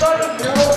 todo.